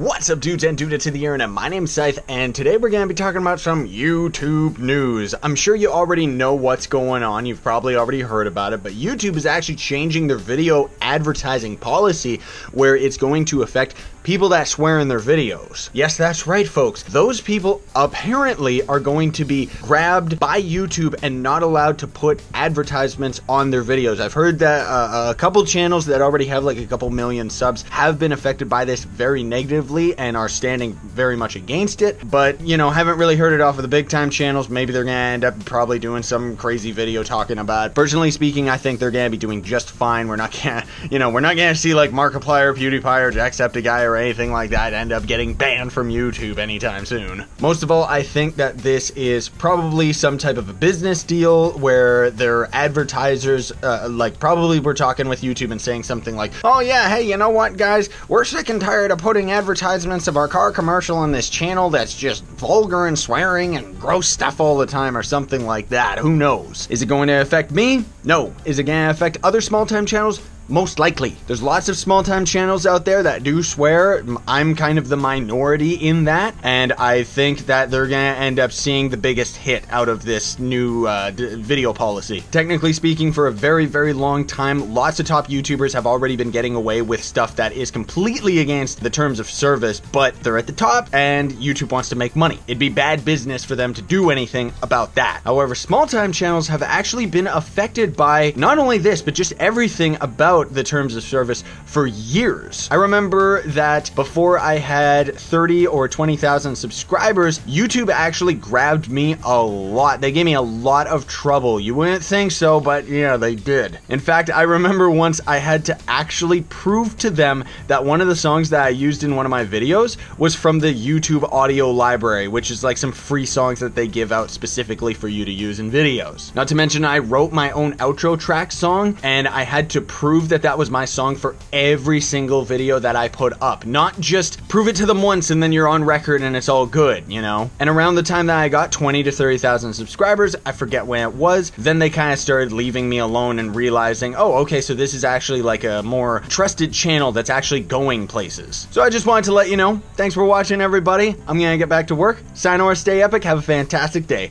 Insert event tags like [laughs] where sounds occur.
What's up dudes and duda to the internet, my name's Scythe and today we're going to be talking about some YouTube news. I'm sure you already know what's going on, you've probably already heard about it, but YouTube is actually changing their video advertising policy where it's going to affect people that swear in their videos. Yes, that's right, folks. Those people apparently are going to be grabbed by YouTube and not allowed to put advertisements on their videos. I've heard that uh, a couple channels that already have like a couple million subs have been affected by this very negatively and are standing very much against it. But, you know, haven't really heard it off of the big time channels. Maybe they're going to end up probably doing some crazy video talking about it. Personally speaking, I think they're going to be doing just fine. We're not going [laughs] to, you know, we're not going to see like Markiplier, PewDiePie, or Jacksepticeye or anything like that end up getting banned from YouTube anytime soon. Most of all, I think that this is probably some type of a business deal where their advertisers, uh, like probably we're talking with YouTube and saying something like, oh yeah, hey, you know what, guys? We're sick and tired of putting advertisements of our car commercial on this channel that's just vulgar and swearing and gross stuff all the time or something like that. Who knows? Is it going to affect me? No. Is it going to affect other small time channels? Most likely. There's lots of small time channels out there that do swear. I'm kind of the minority in that, and I think that they're gonna end up seeing the biggest hit out of this new uh, video policy. Technically speaking, for a very, very long time, lots of top YouTubers have already been getting away with stuff that is completely against the terms of service, but they're at the top and YouTube wants to make money. It'd be bad business for them to do anything about that. However, small time channels have actually been affected by not only this, but just everything about the terms of service for years. I remember that before I had 30 or 20,000 subscribers, YouTube actually grabbed me a lot. They gave me a lot of trouble. You wouldn't think so, but yeah, they did. In fact, I remember once I had to actually prove to them that one of the songs that I used in one of my videos was from the YouTube audio library, which is like some free songs that they give out specifically for you to use in videos. Not to mention, I wrote my own outro track song and I had to prove that that was my song for every single video that I put up. Not just prove it to them once and then you're on record and it's all good, you know? And around the time that I got 20 to 30,000 subscribers, I forget when it was, then they kind of started leaving me alone and realizing, oh, okay, so this is actually like a more trusted channel that's actually going places. So I just wanted to let you know. Thanks for watching, everybody. I'm gonna get back to work. Sign or stay epic. Have a fantastic day.